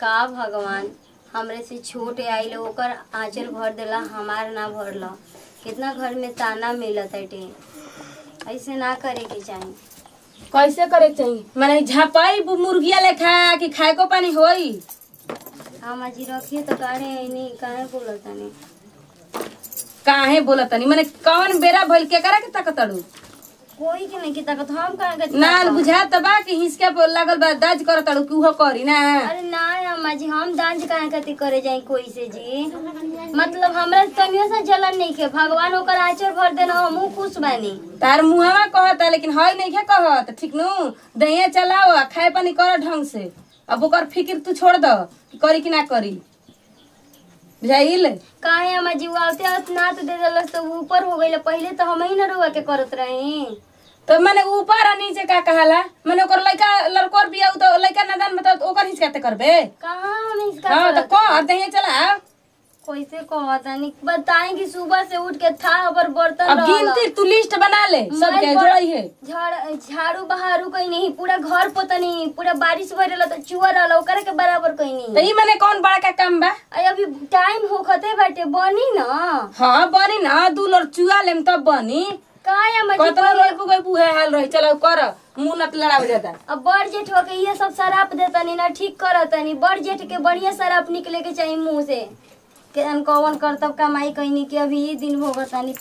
का भगवान? हमरे से छोट आइल ओकर आंचल भर देला हमार ना भरला कितना घर में ताना मिलत हटे ऐसे ना करे के चाही। कैसे करे के चाहिए माने झापाई मुर्गिया लेखा कि खाए को पानी होई? हम अजी रखिए तो काहे नहीं काहे बोलत नहीं काहे बोलत तनी माने कौन बेरा भइल के करा के ताकतड़ू? कोई के नहीं की ताकत हम काहे के ना बुझा त बा कि हिसके पर लागल बा दाज करतड़ू कि उहो करी ना। अरे ना अम्मा जी हम काहे कति करे जाई कोई से जी? मतलब हमरा तनियो से जलन नहीं के भगवान ओकर आंचल भर देना खुश बानी। तार मुहवा कहता लेकिन हई नहीं के कहत। ठीक नु दहिया चलाओ खाए पानी कर ढंग से। अब ओकर फ़िक्र तू छोड़ दो करी कि ना करी। बुझाइल? काहे अम्मा जी आते ना तो दे देलस तो ऊपर हो गइल। पहले तो हम ही ना रुआ के करत रही। तो मैंने ऊपर आ नीचे का कहाला। मैंने ओकर लड़का लड़कोर बिया तो लड़का नादान में तो ओकर हिचकाते करबे। कहाँ हम इसका हाँ तो? कह दहिया चला। कैसे कहता नहीं बताएँ कि सुबह से उठ के था पर बर्तन अब गिनती तू लिस्ट बना ले सब के जोड़ई है झाड़ झाड़ू बहारू कहीं नहीं पूरा घर पोता नहीं पूरा बारिश भर रहला तो चुआ रहला ओकरे के बराबर कहीं तो नहीं ई मैंने कौन बड़ा का काम बा? अरे अभी टाइम होखते बाटे बनी ना। हाँ बनी ना दू लोर चुआ लेम तब बनी। काहे अम्मा जी कतना पहिले- रोई पुगई पुहे हाल रही चलो कर। मुँह नत लड़ाव जाता अब बड़ जेठ होके ये सब शराब देता नहीं ना ठीक करता नहीं बड़ जेठ के बढ़िया शराब निकले के चाहिए मुँह से। के कौन करतब कमाई कहीं कि अभी दिन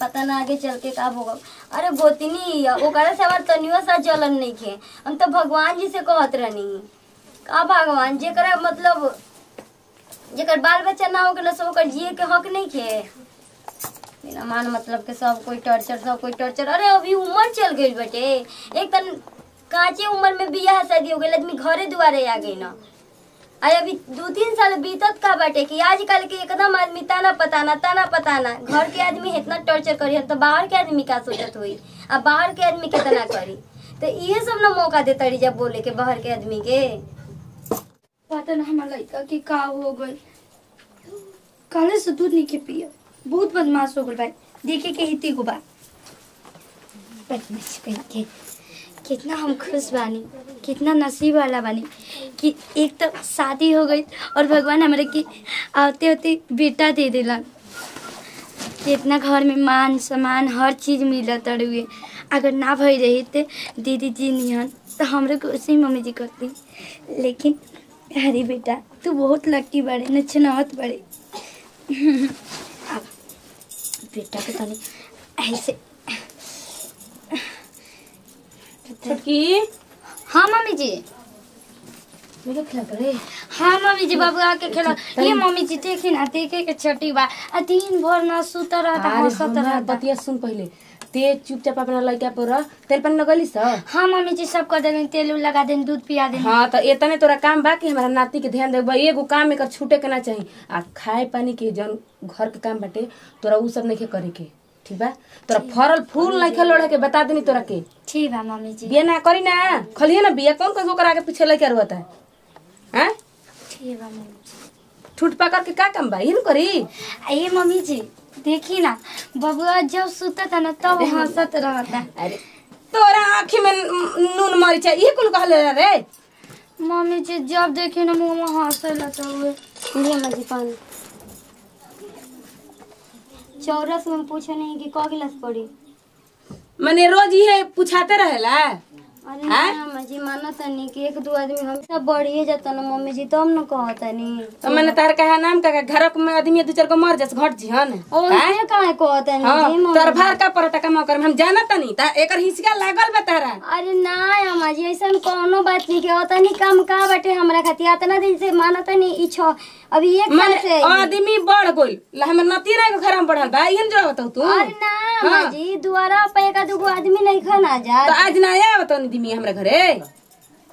पता ना आगे चल के का अरे गोतनी ओकरा से हमार तनियो सा जलन नहीं खे। हम तो भगवान जी से कहत रहनी। का भगवान? जेकरा मतलब जेकर बाल बच्चा ना हो गए सो ओकर जिए के हक नहीं खे। बिना मान मतलब के सब कोई टॉर्चर सब कोई टॉर्चर अरे, अभी उम्र चल गई बेटे। एक तन काचे उम्र में बियाह शादी हो गई आदमी घरे दुआरे आ गई ना। अरे, अभी दो तीन साल बीतत का बाटे कि आजकल के एकदम आदमी ताना पताना ताना पताना। घर के आदमी इतना टॉर्चर करी तो बाहर के आदमी का सोचत हुई? अब बाहर के आदमी कितना करी? तो ये सब ना मौका देता रही जब बोले के बाहर के आदमी के। पता ना हमार लड़का के, का हो गई। काले से दूध नहीं के पिया। बहुत बदमाश हो गल भाई। देखे के हिती को बा बदमाश कितना हम खुश बानी, कितना नसीब वाला बानी कि एक तो शादी हो गई और भगवान हमारे की आते होते बेटा दे दिलन। कितना घर में मान सम्मान हर चीज़ मिलत हुए। अगर ना भई रही तो दीदी जी निहन तो हमरे को उसी मम्मी जी करती लेकिन अरे बेटा, तू बहुत लकी बड़े नचनावत बड़े। बेटा पता नहीं ऐसे। छुटकी हाँ मम्मी जी। मेरे खिला करे हाँ मम्मी जी बाबू आके खेला। ये मम्मी जी देखी ना देखे के छठी बा। आ दिन भर ना सुता रहता हंसत रहता बतिया सुन पहले। ते चुपचाप अपना लड़का पर। तेल पानी लगली स हाँ मम्मी जी सब कर देनी तेल उल लगा देनी दूध पिया देनी। हाँ तो इतने तोरा काम बा कि हमारा नाती के ध्यान देबा? एगो काम एकर छूटे के ना चाही। आ खाए पानी के जन घर के काम बाटे तोरा उ सब नहीं करे के। ठीक बा? तोरा फरल फूल नहीं लोढ़े के बता देनी तोरा के। ठीक बा मम्मी जी। बिया ना करी ना? खलिए ना बिया कौन कौन ओकरा आगे पीछे लेके रहता है? हैं? ठीक बा मम्मी ठूट पकड़ के का काम बा? इन करी। ये मम्मी जी देखी ना बबुआ जब सुता था ना तब हंसत रहता। अरे तोरा आँखी में नून मरीचा ये कुल कहले रे? मम्मी जी जब देखी ना मुँह में हंसे लगता हुए। लिए मजी पानी। चौरस में पूछे नहीं कि क गिलास पड़ी? मने रोज ये पूछाते रहेला? अरे ना मजी मानो तनी कि एक दो आदमी हमेशा बढ़िए जाता ना मम्मी जी तब न कहता नी तो मैंने तार कहा नाम का घर में आदमी दू चार को मर जस घट जिहन। ओ ये काहे कहता नी हाँ जी भार का परटा कमा कर हम जाना तनी ता एकर हिस्सा लागल बा तारा। अरे ना अम्मा जी ऐसा कोनो बात नहीं के होता नहीं काम का बाटे हमरा खातिर इतना दिन से मानता नहीं ई छो। अभी एक साल से आदमी बढ़ गइल हमर नती ना के घर में बढ़ल बा इहन जो बताऊ तू। अरे ना अम्मा जी दुआरा पे का दुगो आदमी नहीं खाना जा तो आज ना आया बताऊ नी दिमी हमरा घरे।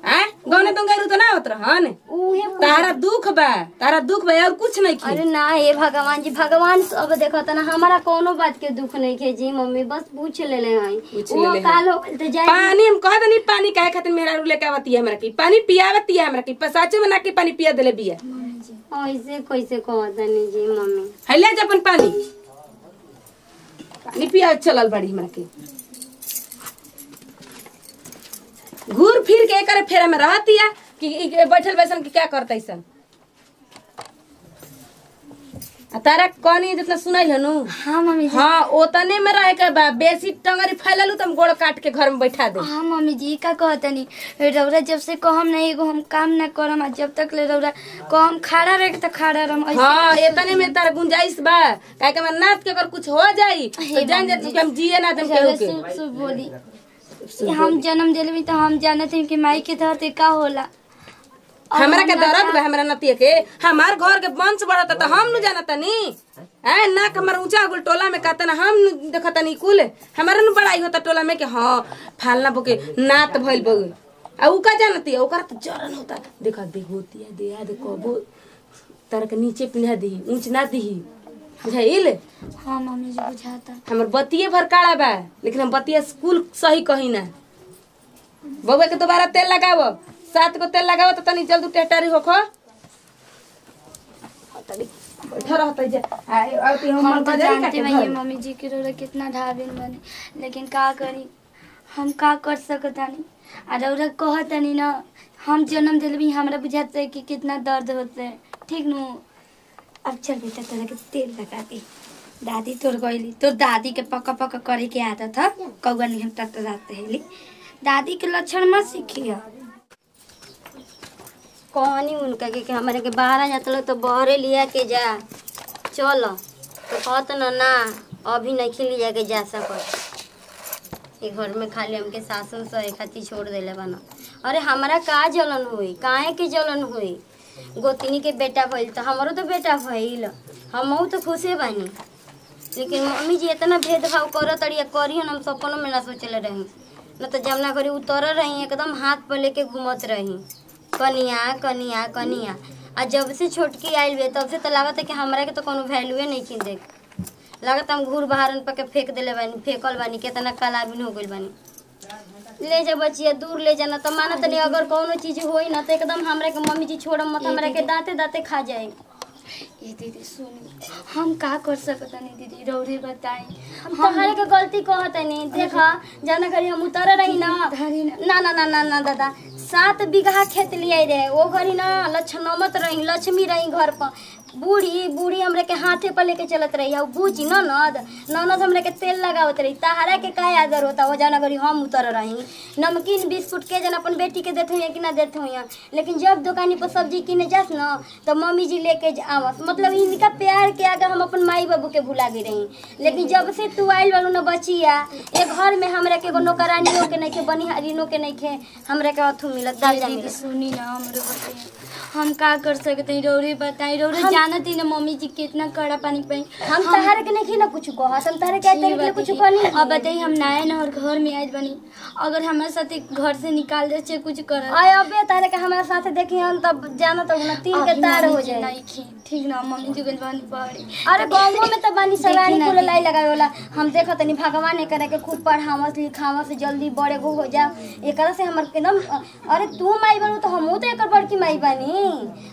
आ? गौने तुम गैरू तो ना होत रहन। उहे तारा दुख बा तारा दुख बा और कुछ नहीं की। अरे ना ये भगवान जी भगवान सब देखता ना हमारा कोनो बात के दुख नहीं के जी मम्मी बस पूछ ले ले हई वो काल हो गइल तो जाए। पानी हम कह दनी पानी काहे खातिर मेरा रू लेके आवती है हमरा की? पानी पियावती है हमरा की? पसाचे में ना के पानी पिया देले बिया। ऐसे कैसे कहता नहीं जी मम्मी? हैले जा अपन पानी। पानी पिया चलल बड़ी हमरा के। घूर फिर के एकर फेरा में रहतिया कि बैठल बैसन कि क्या करतै सन? तारा कहनी जितना सुनाई हनु हाँ मम्मी जी। हाँ ओतने में रहे के बा बेसी टंगरी फैललू तो हम गोड़ काट के घर में बैठा दे। हाँ मम्मी जी का कहतनी रौरा जब से कहम ना एगो हम काम ना करम आ जब तक ले रौरा कहम खड़ा रहे के तो खड़ा रहम हाँ इतने में तारा गुंजाइश बा। काहे कि हमार नाथ के अगर कुछ हो जाई तो जान जाती कि हम जिए ना चलो के बोली। हम जन्म दिले तो हम जानते हैं कि माई के धरती का होला। हमरा के दर्द बा हमरा नतिया के। हमार घर के वंश बढ़ता तो हम नु जानता नी है ना कि हमार ऊँचा गुल टोला में कहता ना हम नु देखता नी कुल। हमारा नु बड़ाई होता टोला में कि हाँ फालना बोके नात भइल बउल आ उ का जानती? है ओकरा तो जरन होता। देखा देहोतिया देया दे कबो तार के नीचे पिन्हा दी ऊंच ना दी बुझाइल? हाँ मम्मी जी बुझाता। हमर बतिये भर काड़ा बा लेकिन हम बतिया स्कूल सही कही ना। बउआ के दोबारा तेल लगाव। सात को तेल लगाव तो तनी जल्दी टेटारी होखो। हम तो जानते हैं मम्मी जी के रौरा कितना ढाबिन बने। लेकिन का करी? हम का कर सकतानी? आ रौरा कहतनी ना हम जन्म दिल भी हमरा बुझाता कि कितना दर्द होते। ठीक नु? अब चल बेटा तोरा के तेल लगा दी। दादी तोर गईली तोर दादी के पका पका करे के आदत है, कौआ नहीं हम टटराते दादी के लक्षण मत सीखिया। कहनी उनका के हमारे के बाहर जात लो तो बहरे लिया के जा। चल तो कहत न, ना, अभी नहीं लिया के जा सकत ये घर में खाली हमके सासुन सहे खातिर छोड़ देले बना। अरे हमारा का जलन हुई? काहे के जलन हुई? गोतनी के बेटा भइल तो हमारो तो बेटा भइल हमहू तो खुशे बानी। लेकिन मम्मी जी इतना भेदभाव करत तड़िया करी हम सपनों में ना सोचले रही। न तो जमुना करी उतर रही, एकदम हाथ पर लेके घूमत रही। कनिया कनिया कनिया। आ जब से छोटकी आइल बे, तब से तो लागत है कि हमरा के तो कोनो वैल्यूए नहीं की देख। लागत हम घूर बहारन पर फेंक दिले बानी, फेंकल बानी, केतना कालाबिन हो गई बानी। ले जा बचिया दूर ले जाना। तो माना तनी अगर कोनो चीज़ होई ना तो एकदम हमरा के मम्मी जी छोड़म मत हमरा के दांते दांते खा जाए। ये दीदी सुनी। हम का कर सकतानी दीदी रौरे बताई। हम तोहरे के गलती कहत नहीं देखा जाना करी हम उतर रही ना। ना। ना ना ना ना दादा सात बीघा खेत लिए रहे वो घड़ी ना लक्ष्मणमत रही लक्ष्मी रही घर पर। बूढ़ी बूढ़ी हमरे के हाथे पर लेके चलत रही और बूझी ननद ननद हमरे के तेल लगावत रही। तहारा के का आदर होता? वो जाना करी हम उतर रही। नमकीन बिस्कुट के जन अपन बेटी के देते हुए कि ना देते हुए लेकिन जब दुकानी पर सब्ज़ी किने जास ना तो मम्मी जी लेके आवस। मतलब इनका प्यार के आगे हम अपन माई बाबू के भुला गई रही। लेकिन जब से तू आइल वालू ना बचिया ए घर में हमरा के एगो नौकरानियों के नहीं खे बनिहारिनों के नहीं खे हमरा के अथू मिलत। सुनी ना हमरो हम का कर सकते हैं? रोरी बताई रोरी जानत ही ना मम्मी जी कितना कड़ा पानी पाई हम तहर के नहीं ना कुछ को। हम तहर के तेरे के कुछ कुछ नहीं। अब बताई हम नया नहर घर में आज बनी। अगर हमारे साथ घर से निकाल दे छे कुछ कर। आए अबे तारे के हमरा साथ देखी हम तब जाना तो ना तीन के तार हो जाए। नहीं खी ठीक ना मम्मी जी गल बनी पड़ी अरे गाँवों में तो बानी सवारी ना को लाई लगावे वाला। हम देखत तनी भगवान ने करे के खूब पढ़ावस लिखावस जल्दी बड़े गो हो जा एकरा से हमर एकदम अरे तू माई बनू तो हमहू तो एकर बड़की माई बानी।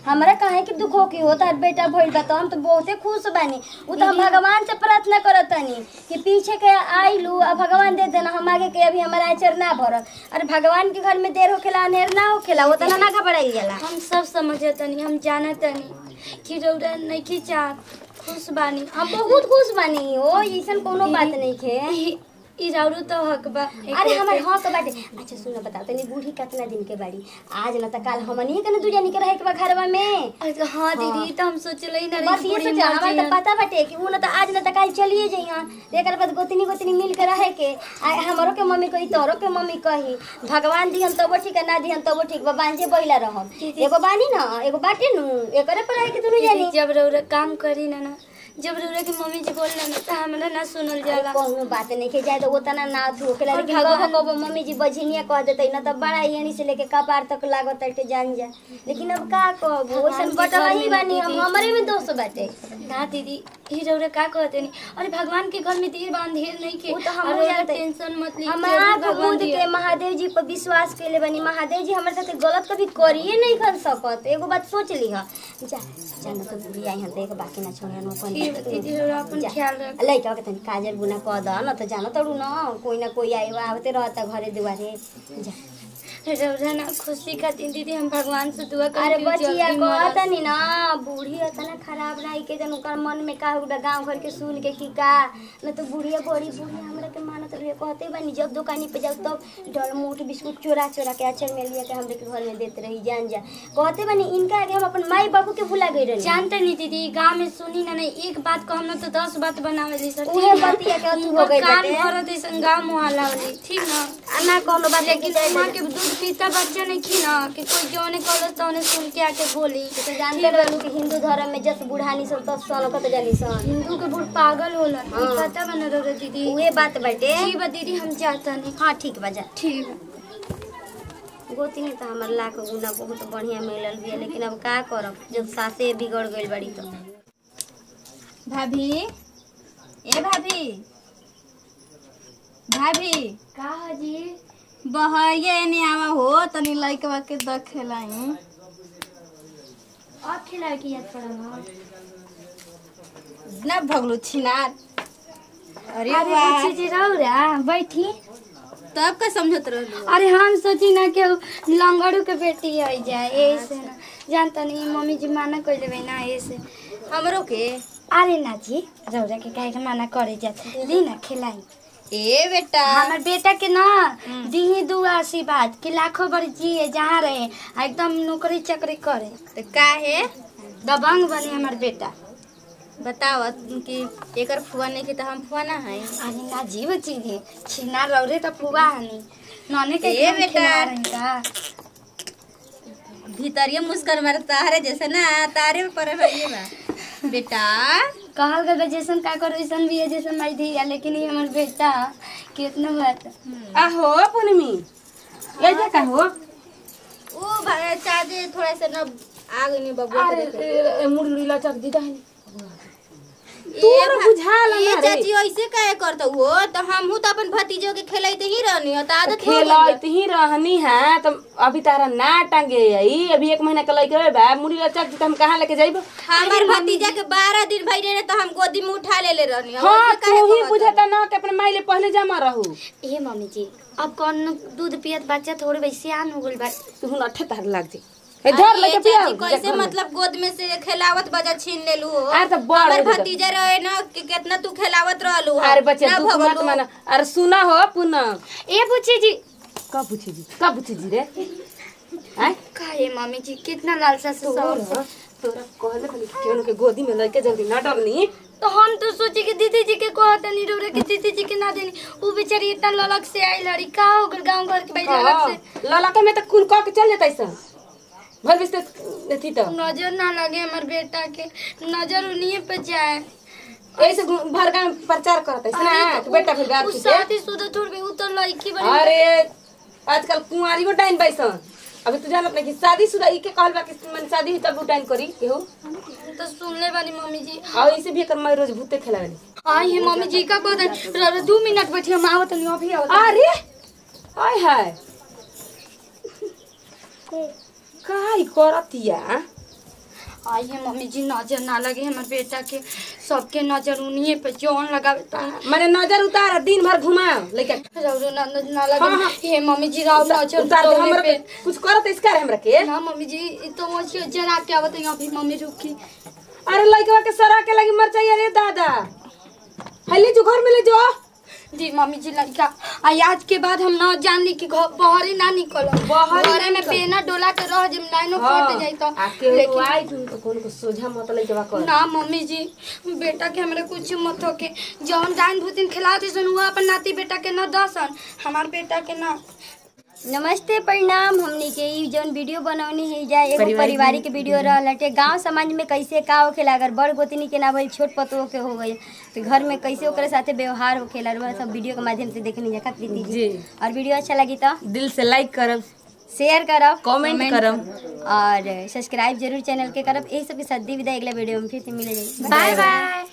हमरा काहे के दुख हो कि होता है बेटा भइल बा तो हम तो बहुते खुश बानी। उ तो हम भगवान से प्रार्थना करत तनी कि पीछे के आइलू आ भगवान दे देना हम आगे के अभी हमारा आचर ना भरत। अरे भगवान के घर में देर होखेला अनहेर ना होखेला वो तो ना घबराई जाला हम सब समझ तनी हम जानत तनी। रौरा नहीं चाहत खुश बानी हम बहुत खुश बानी ओ ऐसा कोनो बात नहीं खे। ई- तो हक बा। अरे हमारे हक बाटे। अच्छा सुन बताओ तनी बूढ़ी कितना दिन के बाड़ी? आज न त काल हमनी के न दू रहे के बा घरवा में। अच्छा, हाँ दीदी ई तो हम सोचले ही ना बस ये सोचा हमारे तो पता बाटे कि उ न त आज न त काल चलिए जइहन। एकर बाद गोतनी गोतनी मिल के रहे के आ हमरो के मम्मी कही तोरो के मम्मी कही। भगवान दिहन तबो ठीक है ना दिहन तबो ठीक बा बांझे बइला रहम। एगो बानी न एगो बाटे नु एकरे पर रहे के दुनु जानी। जब काम करी ना ना जब रौरा के मम्मी जी बोल ना तो हमरा ना सुनल जाला। कोनो बात नहीं के जाए तो उतना ना होखेला लेकिन भगवान- कबो कबो मम्मी जी बझनिया कह देते ना तो बड़ा येनी से लेके कपार तक लागत है जान जा। लेकिन अब का कहबो ओइसन बटवा ही में बानी हम दीदी। हमरे में दोस्त बाटे। ना दीदी। ही रौरा का कहते नहीं अरे भगवान के घर में देर बाँध नहीं के तो हम टेंशन मत ली के महादेव जी पर विश्वास कैले बनी। महादेव जी हमारे साथे गलत कभी करिए नहीं कर सकत। एगो बात सोच ली हा। जा जाना तो आई बाकी ना छोड़े न ठीक दीदी रौरा अपन ख्याल रख। लइका के तनी काजल बुना कह द न त जान तड़ू न। कोई ना कोई आयो आवते रहता घरे दुआरे। जा। रौरा ना खुशी खातिर दीदी हम भगवान से दुआ करी अरे बचिया मरत। कहतनी ना। बूढ़ी इतना खराब रही के जन ओकर मन में का उड़ा गाँव घर के सुन के कि का। न तो बुढ़िया बड़ी बुढ़िया हमरा के मानत रहे कहते बनी जब दुकानी पे जाओ तब डलमोट बिस्कुट चोरा चोरा के अचर में लिया के हमरे के घर में देते रही जान जा कहते बनी इनका आगे हम अपन माई बाबू के भुला गई रही जानते नहीं दीदी गाँव में सुनी ना नहीं एक बात को हम ना तो दस बात बनावे सर हो गाँव मुहल्ला ठीक ना? ना कोनो बात लेकिन माँ के दूध पीता बच्चा नहीं की ना कि कोई जौने कहलस तौने सुन के आके बोली। तो जानते कि हिंदू धर्म में जस बुढ़ानी सब तब सनकत जानी सन। हिंदू के बूढ़ पागल होला हाँ। पता बना रहे दीदी। उहे बात बाटे। जी बा दीदी हम जाता नहीं। हाँ ठीक बा जा। ठीक। गोती में तो हमर लाख गुना बहुत बढ़िया मिलल बिया लेकिन अब का करब? जब सासे बिगड़ गइल बड़ी तो। भाभी? ए भाभी? भाभी? का जी? बहरिया एने आवा हो तनी लइकवा के दखेलाई अब खिला की याद पड़ा ना ना भगलू छिनार। अरे अरे वाह। बच्ची जी बैठी। तब का समझत रहलू? अरे हम सोची ना कि लंगड़ू के बेटी है जाए ऐसे ना। जानता नहीं मम्मी जी माना कर लेवे ना ऐसे हमरो के? अरे ना जी रौरा के काहे के माना करे जाते। ली ना खिलाई। ए बेटा। हमार बेटा के ना दीही दू आशीर्वाद कि लाखों बार जिए जहाँ रहे एकदम नौकरी चाकरी करे। तो काहे दबंग बने हमार बेटा। बताओ कि एकर फुआ नहीं के तो हम फुआ ना है? अरे ना जी बची रे छिना रौरे तो फुआ हनी। नने के ए बेटा। भीतरिया मुस्कर मारे तारे जैसे ना तारे परे भइए बा। बेटा कहल गए जैसन का करो वैसन भी है जैसन मारी दी लेकिन ये हमारे बेटा कितना बात। आहो पूर्णिमी। ये जा का हो। ओ भाई चाचे थोड़ा सा ना आग नहीं बबू अरे मुरली लचक दी दहनी। तोरा बुझाला ना रे। चाची ऐसे काहे करत? हो तो हमहू तो अपन भतीजो के खेलाइते ही रहनी हो तो आदत हो ही रहनी है तो अभी तारा ना टांगे आई अभी एक महीना के लइके बा मुरली लचक दी तो हम कहाँ लेके जाइब? हमार भतीजा के बारह दिन भई रहे तो हम गोदी में उठा ले ले रहनी हो। हाँ तू ही बुझता ना कि अपने माई ले पहले जमा रहू। ए मम्मी जी अब कौन दूध पियत बच्चा थोड़े वैसे आन हो गइल बा। तू हुन अठे तार लाग जी। हो? ए धर लेके पिया। कैसे मतलब गोद में से खेलावत बजा छीन लेलू? अरे तो बड़ भतीजा रहे ना कि कितना तू खेलावत रहलू? अरे बच्चे ना दुख मत। माना। अरे सुना हो पूनम। ए बुच्ची जी। कब पूछी जी? कब पूछी जी रे? आय काहे मम्मी जी कितना लालसा से सब। तोरा कहले बनी कि केहू के गोदी में लेके जल्दी ना डरनी। तो हम तो सोचे कि दीदी जी के कहत नहीं रोरे कि दीदी जी के ना देनी। उ बेचारी इतना ललक से आई लड़ी। का हो गाँव घर के बैठे ललक से? ललका में तो कुल कह के चल जाता ऐसा भर बिस्ते थी तो नज़र ना लगे हमार बेटा के। नज़र उन्हीं पे जाए। ऐसे भर में प्रचार करता है। ना तो बेटा फिर उ के शादी शुदा छोड़ के उ तो लड़की बनी अरे आजकल कुंवारी को टाइम बैसन अभी तू जानत नहीं कि शादी शुदा ई के कहल बा कि मन शादी हुई तब टाइम करी केहू तो सुन ले बानी मम्मी जी। और इसे भी कर मैं रोज भूते खेला वाली हाँ ये मम्मी जी का कहते दो मिनट बैठी हम आवत नहीं अभी आवत अरे हाय हाय। काई करतिया आई है मम्मी जी नज़र ना लगे हमारे बेटा के। सबके नज़र उन्हीं पे जौन लगावे तो। मैंने नज़र उतार दिन भर घुमा लेके रौरो ना नज़र ना हाँ, हाँ। लगे हे मम्मी जी राव नज़र उतार दे हमरा पे। कुछ करत इसका हमरा के? ना मम्मी जी तो मुझे जरा के आवत है अभी मम्मी रुकी। अरे लइकवा के सरा के लगी मर जाइए रे दादा। हल्ली जो घर में ले जो। जी मम्मी जी लड़का। आई आज के बाद हम ना जान ली कि बाहर बहरे ना निकल बहरे में। पेना डोला के रह जब नाइनो फट जाई तो लेकिन आई तुम तो कोन को सोझा मत ले जवा कर। ना मम्मी जी बेटा के हमरा कुछ मत हो के जौन दान भूतिन खिलाते सन हुआ अपन नाती बेटा के ना दसन। हमार बेटा के ना नमस्ते प्रणाम। हमनी के जौन वीडियो बनौनी है जा एगो पारिवारिक वीडियो। रहल हटे गाँव समाज में कैसे का होखेला अगर बड़ गोतनी के ना भइल छोट पतोह के हो गई तो घर में कैसे ओकरे साथे व्यवहार होखेला वह सब वीडियो के माध्यम से देखनी जा प्रीति जी? और वीडियो अच्छा लगी तो? दिल से लाइक करब। शेयर करब कमेंट करब। और सब्सक्राइब ज़रूर चैनल के करब। यही सब के साथ दी विदा अगला वीडियो में फिर से मिले बाय। बाय।